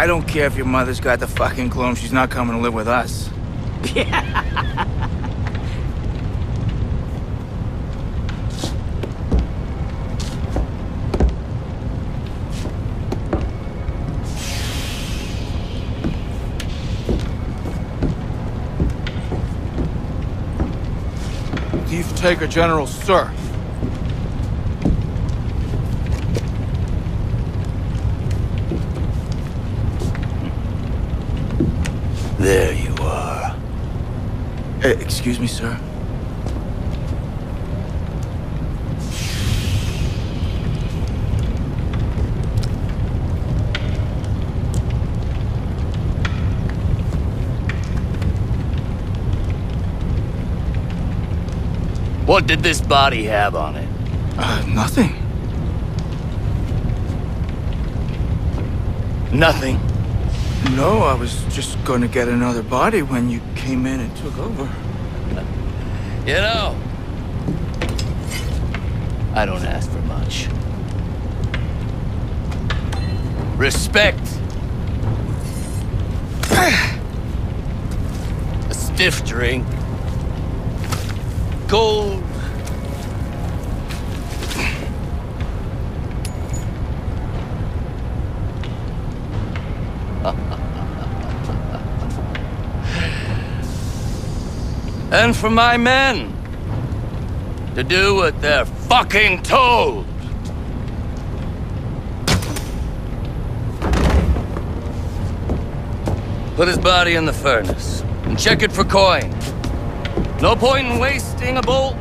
I don't care if your mother's got the fucking Gloom. She's not coming to live with us. Yeah. Thief Taker General, sir. There you are. Uh, excuse me, sir. What did this body have on it? Uh, nothing. Nothing. No, I was just gonna get another body when you came in and took over. You know, I don't ask for much. Respect. A stiff drink. Gold. And for my men to do what they're fucking told. Put his body in the furnace and check it for coin. No point in wasting a bolt